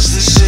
Cause this